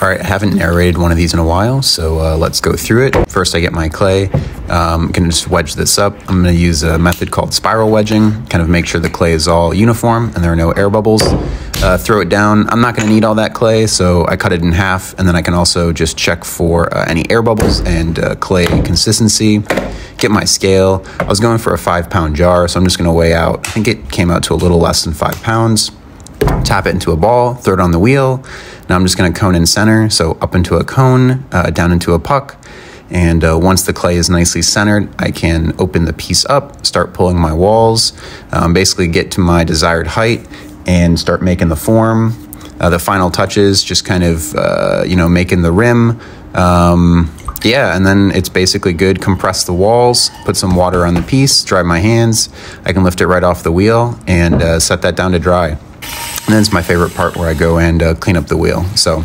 All right, I haven't narrated one of these in a while, so uh, let's go through it. First, I get my clay. Um, I'm gonna just wedge this up. I'm gonna use a method called spiral wedging, kind of make sure the clay is all uniform and there are no air bubbles. Uh, throw it down. I'm not gonna need all that clay, so I cut it in half, and then I can also just check for uh, any air bubbles and uh, clay consistency. Get my scale. I was going for a five pound jar, so I'm just gonna weigh out. I think it came out to a little less than five pounds tap it into a ball, throw it on the wheel. Now I'm just going to cone in center, so up into a cone, uh, down into a puck. And uh, once the clay is nicely centered, I can open the piece up, start pulling my walls, um, basically get to my desired height and start making the form. Uh, the final touches, just kind of, uh, you know, making the rim. Um, yeah, and then it's basically good. Compress the walls, put some water on the piece, dry my hands. I can lift it right off the wheel and uh, set that down to dry. And then it's my favorite part where I go and uh, clean up the wheel. So